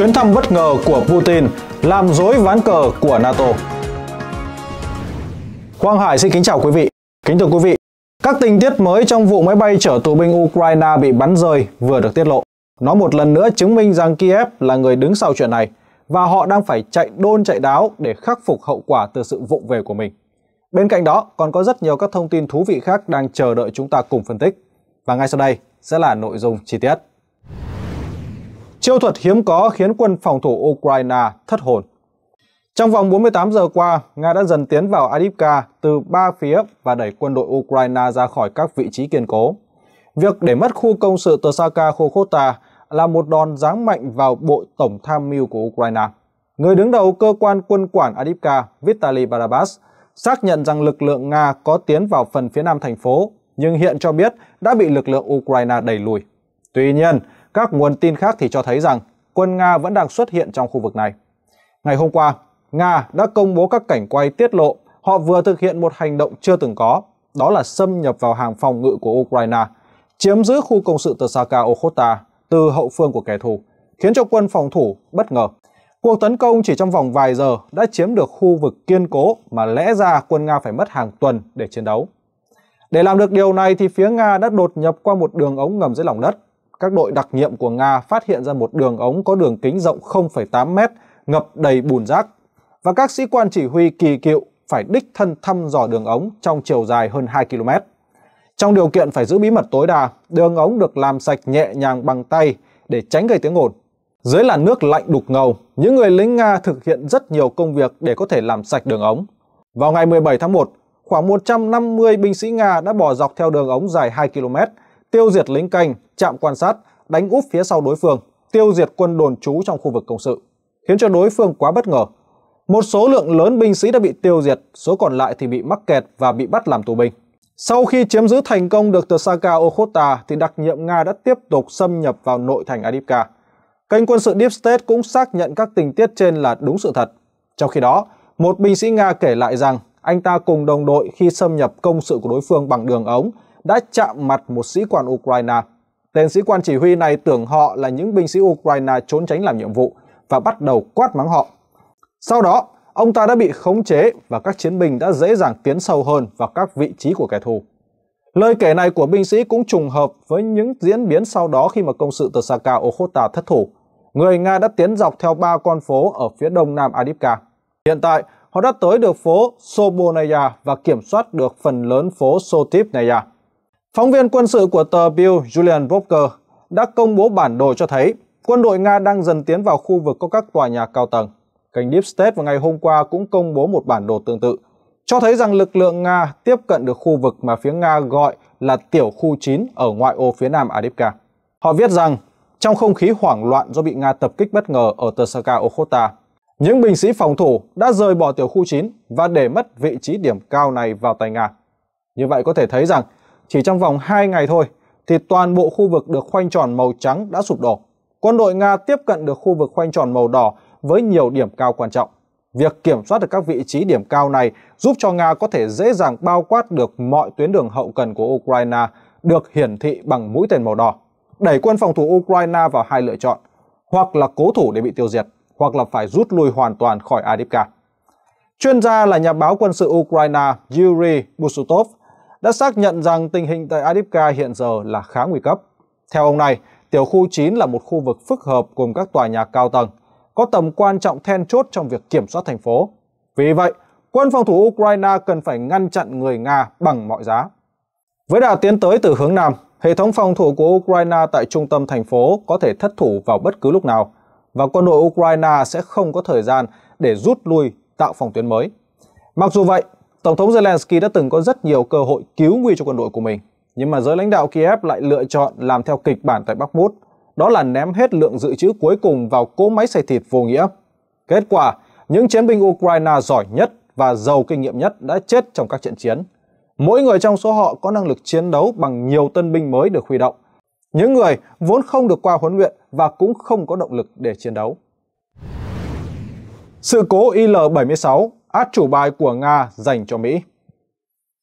chuyến thăm bất ngờ của Putin làm dối ván cờ của NATO. Quang Hải xin kính chào quý vị. Kính thưa quý vị, các tình tiết mới trong vụ máy bay chở tù binh Ukraine bị bắn rơi vừa được tiết lộ. Nó một lần nữa chứng minh rằng Kiev là người đứng sau chuyện này và họ đang phải chạy đôn chạy đáo để khắc phục hậu quả từ sự vụng về của mình. Bên cạnh đó còn có rất nhiều các thông tin thú vị khác đang chờ đợi chúng ta cùng phân tích. Và ngay sau đây sẽ là nội dung chi tiết. Chiêu thuật hiếm có khiến quân phòng thủ Ukraine thất hồn. Trong vòng 48 giờ qua, Nga đã dần tiến vào Adivka từ ba phía và đẩy quân đội Ukraine ra khỏi các vị trí kiên cố. Việc để mất khu công sự Tsaka Khokhota là một đòn giáng mạnh vào Bộ Tổng tham mưu của Ukraine. Người đứng đầu cơ quan quân quản Adivka, Vitaly Barabas, xác nhận rằng lực lượng Nga có tiến vào phần phía nam thành phố, nhưng hiện cho biết đã bị lực lượng Ukraine đẩy lùi. Tuy nhiên, các nguồn tin khác thì cho thấy rằng quân Nga vẫn đang xuất hiện trong khu vực này. Ngày hôm qua, Nga đã công bố các cảnh quay tiết lộ họ vừa thực hiện một hành động chưa từng có, đó là xâm nhập vào hàng phòng ngự của Ukraine, chiếm giữ khu công sự Tsaka Okhota từ hậu phương của kẻ thù, khiến cho quân phòng thủ bất ngờ. Cuộc tấn công chỉ trong vòng vài giờ đã chiếm được khu vực kiên cố mà lẽ ra quân Nga phải mất hàng tuần để chiến đấu. Để làm được điều này thì phía Nga đã đột nhập qua một đường ống ngầm dưới lòng đất. Các đội đặc nhiệm của Nga phát hiện ra một đường ống có đường kính rộng 0,8 mét, ngập đầy bùn rác. Và các sĩ quan chỉ huy kỳ cựu phải đích thân thăm dò đường ống trong chiều dài hơn 2 km. Trong điều kiện phải giữ bí mật tối đa, đường ống được làm sạch nhẹ nhàng bằng tay để tránh gây tiếng ồn. Dưới làn nước lạnh đục ngầu, những người lính Nga thực hiện rất nhiều công việc để có thể làm sạch đường ống. Vào ngày 17 tháng 1, khoảng 150 binh sĩ Nga đã bò dọc theo đường ống dài 2 km, tiêu diệt lính canh, chạm quan sát, đánh úp phía sau đối phương, tiêu diệt quân đồn trú trong khu vực công sự, khiến cho đối phương quá bất ngờ. Một số lượng lớn binh sĩ đã bị tiêu diệt, số còn lại thì bị mắc kẹt và bị bắt làm tù binh. Sau khi chiếm giữ thành công được Tsaka Okhota thì đặc nhiệm Nga đã tiếp tục xâm nhập vào nội thành Adipka. Kênh quân sự Deep State cũng xác nhận các tình tiết trên là đúng sự thật. Trong khi đó, một binh sĩ Nga kể lại rằng anh ta cùng đồng đội khi xâm nhập công sự của đối phương bằng đường ống đã chạm mặt một sĩ quan Ukraine. Tên sĩ quan chỉ huy này tưởng họ là những binh sĩ Ukraine trốn tránh làm nhiệm vụ và bắt đầu quát mắng họ. Sau đó, ông ta đã bị khống chế và các chiến binh đã dễ dàng tiến sâu hơn vào các vị trí của kẻ thù. Lời kể này của binh sĩ cũng trùng hợp với những diễn biến sau đó khi mà công sự Tsaka Okhota thất thủ. Người Nga đã tiến dọc theo ba con phố ở phía đông nam Adipka. Hiện tại, họ đã tới được phố Sobonaya và kiểm soát được phần lớn phố Sotipnaya. Phóng viên quân sự của tờ Bill Julian Boker đã công bố bản đồ cho thấy quân đội Nga đang dần tiến vào khu vực có các tòa nhà cao tầng. Kênh Deep State vào ngày hôm qua cũng công bố một bản đồ tương tự, cho thấy rằng lực lượng Nga tiếp cận được khu vực mà phía Nga gọi là tiểu khu 9 ở ngoại ô phía nam Adipka. Họ viết rằng, trong không khí hoảng loạn do bị Nga tập kích bất ngờ ở Tersaka Okhota, những binh sĩ phòng thủ đã rời bỏ tiểu khu 9 và để mất vị trí điểm cao này vào tay Nga. Như vậy có thể thấy rằng, chỉ trong vòng 2 ngày thôi, thì toàn bộ khu vực được khoanh tròn màu trắng đã sụp đổ. Quân đội Nga tiếp cận được khu vực khoanh tròn màu đỏ với nhiều điểm cao quan trọng. Việc kiểm soát được các vị trí điểm cao này giúp cho Nga có thể dễ dàng bao quát được mọi tuyến đường hậu cần của Ukraine được hiển thị bằng mũi tên màu đỏ. Đẩy quân phòng thủ Ukraine vào hai lựa chọn, hoặc là cố thủ để bị tiêu diệt, hoặc là phải rút lui hoàn toàn khỏi Adipka. Chuyên gia là nhà báo quân sự Ukraine Yuri Busutov đã xác nhận rằng tình hình tại Adipka hiện giờ là khá nguy cấp. Theo ông này, tiểu khu 9 là một khu vực phức hợp gồm các tòa nhà cao tầng, có tầm quan trọng then chốt trong việc kiểm soát thành phố. Vì vậy, quân phòng thủ Ukraine cần phải ngăn chặn người Nga bằng mọi giá. Với đà tiến tới từ hướng Nam, hệ thống phòng thủ của Ukraine tại trung tâm thành phố có thể thất thủ vào bất cứ lúc nào, và quân đội Ukraine sẽ không có thời gian để rút lui tạo phòng tuyến mới. Mặc dù vậy, Tổng thống Zelensky đã từng có rất nhiều cơ hội cứu nguy cho quân đội của mình, nhưng mà giới lãnh đạo Kiev lại lựa chọn làm theo kịch bản tại Bắc Bakhmut, đó là ném hết lượng dự trữ cuối cùng vào cỗ máy xay thịt vô nghĩa. Kết quả, những chiến binh Ukraine giỏi nhất và giàu kinh nghiệm nhất đã chết trong các trận chiến. Mỗi người trong số họ có năng lực chiến đấu bằng nhiều tân binh mới được huy động. Những người vốn không được qua huấn luyện và cũng không có động lực để chiến đấu. Sự cố Il-76 át chủ bài của Nga dành cho Mỹ.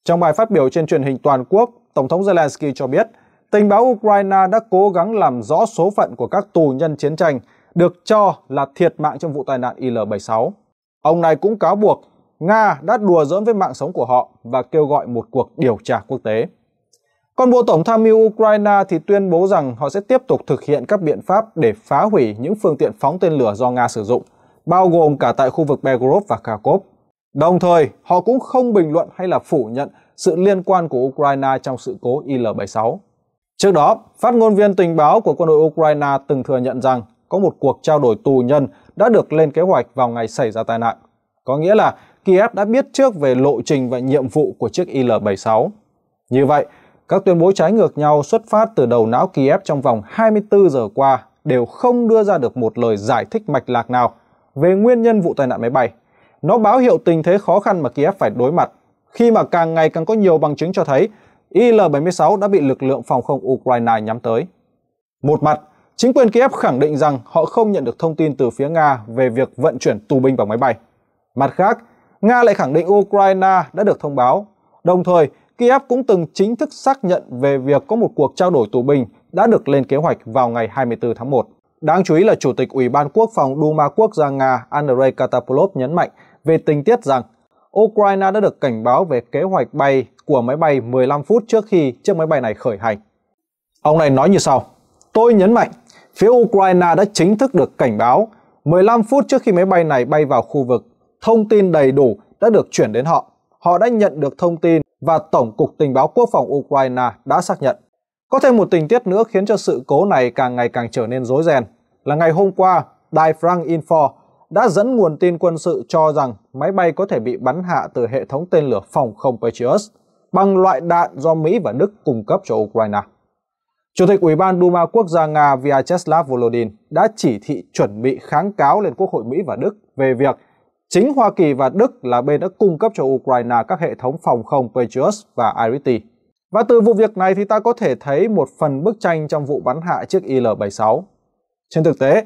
Trong bài phát biểu trên truyền hình toàn quốc, Tổng thống Zelensky cho biết tình báo Ukraine đã cố gắng làm rõ số phận của các tù nhân chiến tranh được cho là thiệt mạng trong vụ tai nạn Il-76. Ông này cũng cáo buộc Nga đã đùa giỡn với mạng sống của họ và kêu gọi một cuộc điều tra quốc tế. Còn Bộ Tổng tham mưu Ukraine thì tuyên bố rằng họ sẽ tiếp tục thực hiện các biện pháp để phá hủy những phương tiện phóng tên lửa do Nga sử dụng, bao gồm cả tại khu vực Belgorod và Kharkov. Đồng thời, họ cũng không bình luận hay là phủ nhận sự liên quan của Ukraine trong sự cố Il-76. Trước đó, phát ngôn viên tình báo của quân đội Ukraine từng thừa nhận rằng có một cuộc trao đổi tù nhân đã được lên kế hoạch vào ngày xảy ra tai nạn. Có nghĩa là Kiev đã biết trước về lộ trình và nhiệm vụ của chiếc Il-76. Như vậy, các tuyên bố trái ngược nhau xuất phát từ đầu não Kiev trong vòng 24 giờ qua đều không đưa ra được một lời giải thích mạch lạc nào về nguyên nhân vụ tai nạn máy bay. Nó báo hiệu tình thế khó khăn mà Kiev phải đối mặt khi mà càng ngày càng có nhiều bằng chứng cho thấy Il-76 đã bị lực lượng phòng không Ukraine nhắm tới. Một mặt, chính quyền Kiev khẳng định rằng họ không nhận được thông tin từ phía Nga về việc vận chuyển tù binh bằng máy bay. Mặt khác, Nga lại khẳng định Ukraine đã được thông báo. Đồng thời, Kiev cũng từng chính thức xác nhận về việc có một cuộc trao đổi tù binh đã được lên kế hoạch vào ngày 24 tháng 1. Đáng chú ý là Chủ tịch Ủy ban Quốc phòng Duma Quốc gia Nga Andrei Katapolov nhấn mạnh về tình tiết rằng Ukraine đã được cảnh báo về kế hoạch bay của máy bay 15 phút trước khi chiếc máy bay này khởi hành. Ông này nói như sau, tôi nhấn mạnh, phía Ukraine đã chính thức được cảnh báo 15 phút trước khi máy bay này bay vào khu vực, thông tin đầy đủ đã được chuyển đến họ. Họ đã nhận được thông tin và Tổng cục Tình báo Quốc phòng Ukraine đã xác nhận. Có thêm một tình tiết nữa khiến cho sự cố này càng ngày càng trở nên rối ren là ngày hôm qua, đài Frank Info đã dẫn nguồn tin quân sự cho rằng máy bay có thể bị bắn hạ từ hệ thống tên lửa phòng không Patriot bằng loại đạn do Mỹ và Đức cung cấp cho Ukraine. Chủ tịch Ủy ban Duma Quốc gia Nga Vyacheslav Volodin đã chỉ thị chuẩn bị kháng cáo lên Quốc hội Mỹ và Đức về việc chính Hoa Kỳ và Đức là bên đã cung cấp cho Ukraine các hệ thống phòng không Patriot và IRIS-T. Và từ vụ việc này thì ta có thể thấy một phần bức tranh trong vụ bắn hạ chiếc Il-76. Trên thực tế,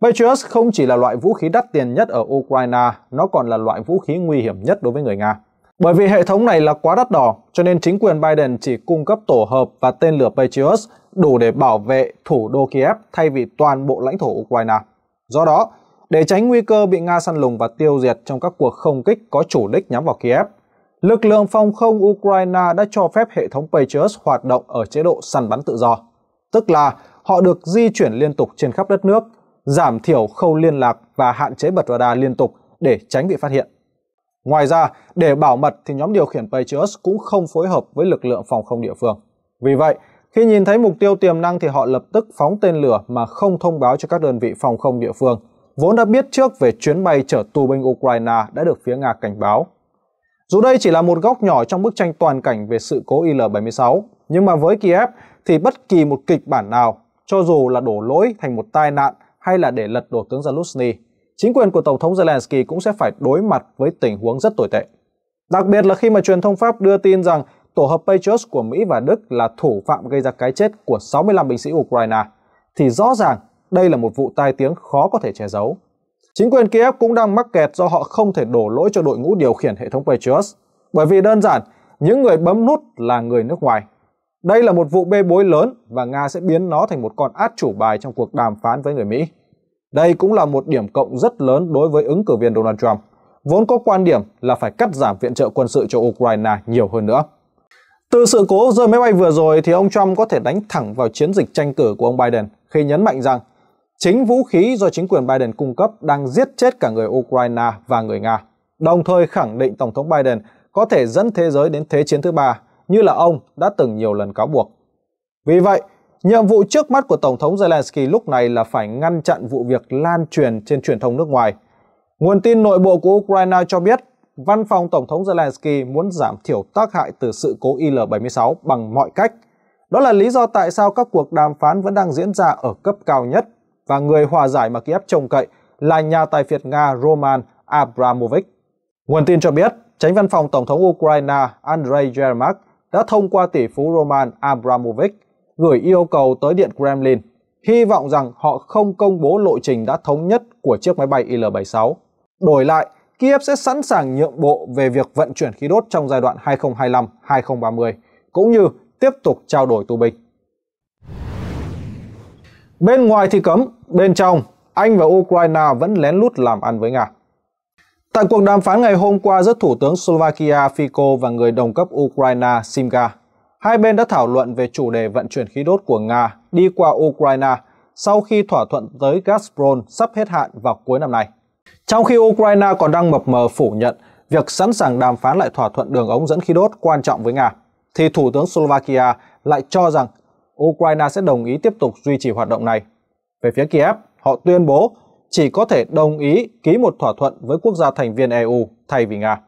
Patriot không chỉ là loại vũ khí đắt tiền nhất ở Ukraine, nó còn là loại vũ khí nguy hiểm nhất đối với người Nga. Bởi vì hệ thống này là quá đắt đỏ, cho nên chính quyền Biden chỉ cung cấp tổ hợp và tên lửa Patriot đủ để bảo vệ thủ đô Kiev thay vì toàn bộ lãnh thổ Ukraine. Do đó, để tránh nguy cơ bị Nga săn lùng và tiêu diệt trong các cuộc không kích có chủ đích nhắm vào Kiev, lực lượng phòng không Ukraine đã cho phép hệ thống Patriot hoạt động ở chế độ săn bắn tự do. Tức là họ được di chuyển liên tục trên khắp đất nước, giảm thiểu khâu liên lạc và hạn chế bật radar liên tục để tránh bị phát hiện. Ngoài ra, để bảo mật thì nhóm điều khiển Patriot cũng không phối hợp với lực lượng phòng không địa phương. Vì vậy, khi nhìn thấy mục tiêu tiềm năng thì họ lập tức phóng tên lửa mà không thông báo cho các đơn vị phòng không địa phương, vốn đã biết trước về chuyến bay chở tù binh Ukraine đã được phía Nga cảnh báo. Dù đây chỉ là một góc nhỏ trong bức tranh toàn cảnh về sự cố Il-76, nhưng mà với Kiev thì bất kỳ một kịch bản nào, cho dù là đổ lỗi thành một tai nạn hay là để lật đổ tướng Zelensky, chính quyền của Tổng thống Zelensky cũng sẽ phải đối mặt với tình huống rất tồi tệ. Đặc biệt là khi mà truyền thông Pháp đưa tin rằng tổ hợp Patriot của Mỹ và Đức là thủ phạm gây ra cái chết của 65 binh sĩ Ukraine, thì rõ ràng đây là một vụ tai tiếng khó có thể che giấu. Chính quyền Kiev cũng đang mắc kẹt do họ không thể đổ lỗi cho đội ngũ điều khiển hệ thống Patriot, bởi vì đơn giản, những người bấm nút là người nước ngoài. Đây là một vụ bê bối lớn và Nga sẽ biến nó thành một con át chủ bài trong cuộc đàm phán với người Mỹ. Đây cũng là một điểm cộng rất lớn đối với ứng cử viên Donald Trump, vốn có quan điểm là phải cắt giảm viện trợ quân sự cho Ukraine nhiều hơn nữa. Từ sự cố rơi máy bay vừa rồi thì ông Trump có thể đánh thẳng vào chiến dịch tranh cử của ông Biden khi nhấn mạnh rằng chính vũ khí do chính quyền Biden cung cấp đang giết chết cả người Ukraine và người Nga, đồng thời khẳng định Tổng thống Biden có thể dẫn thế giới đến thế chiến thứ ba như là ông đã từng nhiều lần cáo buộc. Vì vậy, Nhiệm vụ trước mắt của Tổng thống Zelensky lúc này là phải ngăn chặn vụ việc lan truyền trên truyền thông nước ngoài. Nguồn tin nội bộ của Ukraine cho biết, văn phòng Tổng thống Zelensky muốn giảm thiểu tác hại từ sự cố Il-76 bằng mọi cách. Đó là lý do tại sao các cuộc đàm phán vẫn đang diễn ra ở cấp cao nhất và người hòa giải mà Kiev trông cậy là nhà tài phiệt Nga Roman Abramovich. Nguồn tin cho biết, tránh văn phòng Tổng thống Ukraine Andrei Yermak đã thông qua tỷ phú Roman Abramovich gửi yêu cầu tới Điện Kremlin, hy vọng rằng họ không công bố lộ trình đã thống nhất của chiếc máy bay Il-76. Đổi lại, Kiev sẽ sẵn sàng nhượng bộ về việc vận chuyển khí đốt trong giai đoạn 2025-2030, cũng như tiếp tục trao đổi tù binh. Bên ngoài thì cấm, bên trong Anh và Ukraine vẫn lén lút làm ăn với Nga. Tại cuộc đàm phán ngày hôm qua giữa Thủ tướng Slovakia Fico và người đồng cấp Ukraine Simga, hai bên đã thảo luận về chủ đề vận chuyển khí đốt của Nga đi qua Ukraine sau khi thỏa thuận tới Gazprom sắp hết hạn vào cuối năm nay. Trong khi Ukraine còn đang mập mờ phủ nhận việc sẵn sàng đàm phán lại thỏa thuận đường ống dẫn khí đốt quan trọng với Nga, thì Thủ tướng Slovakia lại cho rằng Ukraine sẽ đồng ý tiếp tục duy trì hoạt động này. Về phía Kiev, họ tuyên bố chỉ có thể đồng ý ký một thỏa thuận với quốc gia thành viên EU thay vì Nga.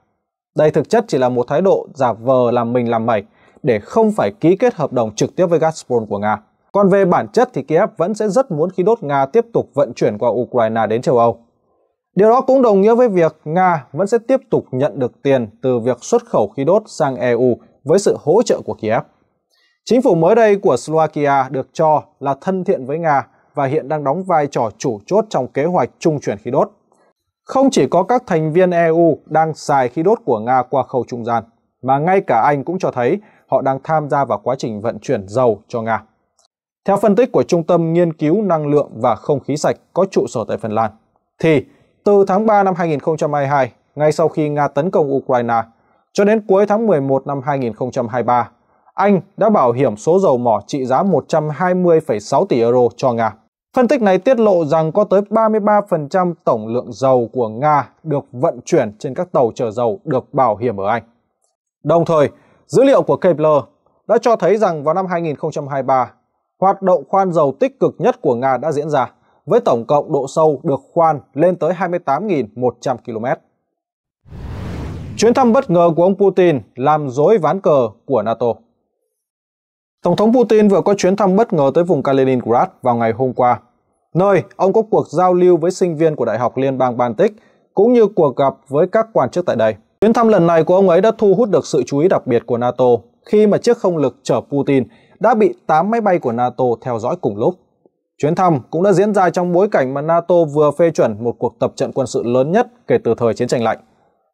Đây thực chất chỉ là một thái độ giả vờ làm mình làm mẩy để không phải ký kết hợp đồng trực tiếp với Gazprom của Nga. Còn về bản chất thì Kiev vẫn sẽ rất muốn khí đốt Nga tiếp tục vận chuyển qua Ukraine đến châu Âu. Điều đó cũng đồng nghĩa với việc Nga vẫn sẽ tiếp tục nhận được tiền từ việc xuất khẩu khí đốt sang EU với sự hỗ trợ của Kiev. Chính phủ mới đây của Slovakia được cho là thân thiện với Nga và hiện đang đóng vai trò chủ chốt trong kế hoạch trung chuyển khí đốt. Không chỉ có các thành viên EU đang xài khí đốt của Nga qua khâu trung gian, mà ngay cả Anh cũng cho thấy họ đang tham gia vào quá trình vận chuyển dầu cho Nga. Theo phân tích của Trung tâm Nghiên cứu Năng lượng và Không khí sạch có trụ sở tại Phần Lan, thì từ tháng 3 năm 2022, ngay sau khi Nga tấn công Ukraine, cho đến cuối tháng 11 năm 2023, Anh đã bảo hiểm số dầu mỏ trị giá 120,6 tỷ euro cho Nga. Phân tích này tiết lộ rằng có tới 33% tổng lượng dầu của Nga được vận chuyển trên các tàu chở dầu được bảo hiểm ở Anh. Đồng thời, dữ liệu của Kepler đã cho thấy rằng vào năm 2023, hoạt động khoan dầu tích cực nhất của Nga đã diễn ra, với tổng cộng độ sâu được khoan lên tới 28.100 km. Chuyến thăm bất ngờ của ông Putin làm dối ván cờ của NATO. Tổng thống Putin vừa có chuyến thăm bất ngờ tới vùng Kaliningrad vào ngày hôm qua, nơi ông có cuộc giao lưu với sinh viên của Đại học Liên bang Baltic cũng như cuộc gặp với các quan chức tại đây. Chuyến thăm lần này của ông ấy đã thu hút được sự chú ý đặc biệt của NATO khi mà chiếc không lực chở Putin đã bị 8 máy bay của NATO theo dõi cùng lúc. Chuyến thăm cũng đã diễn ra trong bối cảnh mà NATO vừa phê chuẩn một cuộc tập trận quân sự lớn nhất kể từ thời chiến tranh lạnh.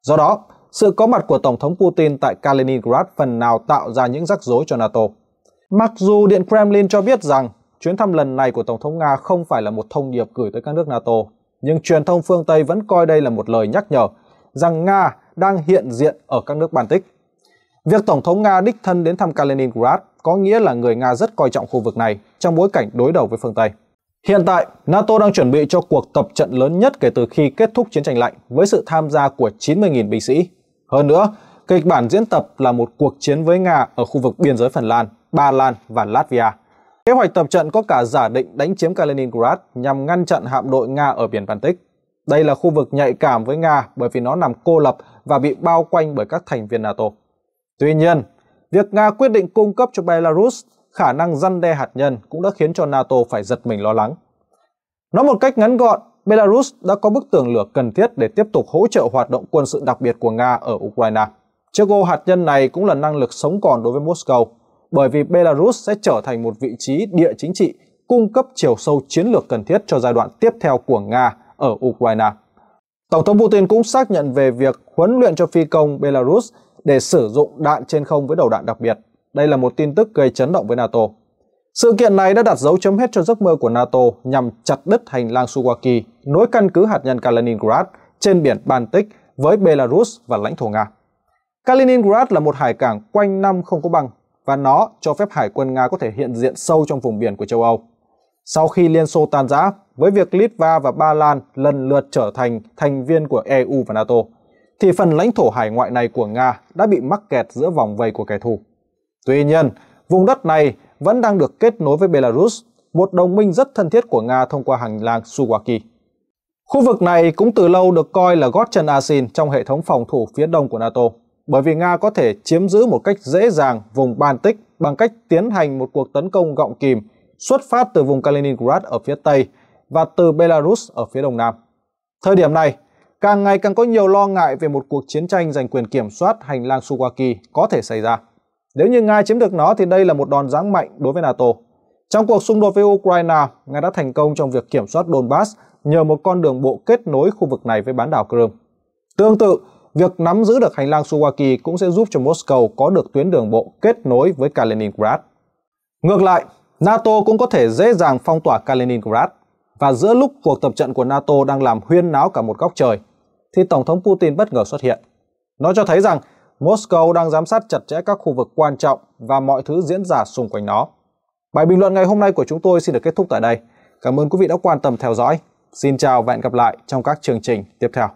Do đó, sự có mặt của Tổng thống Putin tại Kaliningrad phần nào tạo ra những rắc rối cho NATO. Mặc dù Điện Kremlin cho biết rằng chuyến thăm lần này của Tổng thống Nga không phải là một thông điệp gửi tới các nước NATO, nhưng truyền thông phương Tây vẫn coi đây là một lời nhắc nhở rằng Nga đang hiện diện ở các nước Baltic. Việc Tổng thống Nga đích thân đến thăm Kaliningrad có nghĩa là người Nga rất coi trọng khu vực này trong bối cảnh đối đầu với phương Tây. Hiện tại, NATO đang chuẩn bị cho cuộc tập trận lớn nhất kể từ khi kết thúc chiến tranh lạnh với sự tham gia của 90.000 binh sĩ. Hơn nữa, kịch bản diễn tập là một cuộc chiến với Nga ở khu vực biên giới Phần Lan, Ba Lan và Latvia. Kế hoạch tập trận có cả giả định đánh chiếm Kaliningrad nhằm ngăn chặn hạm đội Nga ở biển Baltic. Đây là khu vực nhạy cảm với Nga bởi vì nó nằm cô lập và bị bao quanh bởi các thành viên NATO. Tuy nhiên, việc Nga quyết định cung cấp cho Belarus khả năng răn đe hạt nhân cũng đã khiến cho NATO phải giật mình lo lắng. Nói một cách ngắn gọn, Belarus đã có bức tường lửa cần thiết để tiếp tục hỗ trợ hoạt động quân sự đặc biệt của Nga ở Ukraine. Chiếc ô hạt nhân này cũng là năng lực sống còn đối với Moscow, bởi vì Belarus sẽ trở thành một vị trí địa chính trị cung cấp chiều sâu chiến lược cần thiết cho giai đoạn tiếp theo của Nga ở Ukraine. Tổng thống Putin cũng xác nhận về việc huấn luyện cho phi công Belarus để sử dụng đạn trên không với đầu đạn đặc biệt. Đây là một tin tức gây chấn động với NATO. Sự kiện này đã đặt dấu chấm hết cho giấc mơ của NATO nhằm chặt đứt hành lang Suwaki, nối căn cứ hạt nhân Kaliningrad trên biển Baltic với Belarus và lãnh thổ Nga. Kaliningrad là một hải cảng quanh năm không có băng và nó cho phép hải quân Nga có thể hiện diện sâu trong vùng biển của châu Âu. Sau khi Liên Xô tan rã, với việc Litva và Ba Lan lần lượt trở thành thành viên của EU và NATO, thì phần lãnh thổ hải ngoại này của Nga đã bị mắc kẹt giữa vòng vây của kẻ thù. Tuy nhiên, vùng đất này vẫn đang được kết nối với Belarus, một đồng minh rất thân thiết của Nga thông qua hành lang Suwaki. Khu vực này cũng từ lâu được coi là gót chân Asin trong hệ thống phòng thủ phía đông của NATO, bởi vì Nga có thể chiếm giữ một cách dễ dàng vùng Baltic bằng cách tiến hành một cuộc tấn công gọng kìm xuất phát từ vùng Kaliningrad ở phía tây và từ Belarus ở phía đông nam. Thời điểm này, càng ngày càng có nhiều lo ngại về một cuộc chiến tranh giành quyền kiểm soát hành lang suwaki có thể xảy ra. Nếu như Nga chiếm được nó thì đây là một đòn giáng mạnh đối với NATO. Trong cuộc xung đột với Ukraine, Nga đã thành công trong việc kiểm soát Donbass nhờ một con đường bộ kết nối khu vực này với bán đảo Crimea. Tương tự, việc nắm giữ được hành lang Suwaki cũng sẽ giúp cho Moscow có được tuyến đường bộ kết nối với Kaliningrad. Ngược lại, NATO cũng có thể dễ dàng phong tỏa Kaliningrad Và giữa lúc cuộc tập trận của NATO đang làm huyên náo cả một góc trời, thì Tổng thống Putin bất ngờ xuất hiện. Nó cho thấy rằng Moscow đang giám sát chặt chẽ các khu vực quan trọng và mọi thứ diễn ra xung quanh nó. Bài bình luận ngày hôm nay của chúng tôi xin được kết thúc tại đây. Cảm ơn quý vị đã quan tâm theo dõi. Xin chào và hẹn gặp lại trong các chương trình tiếp theo.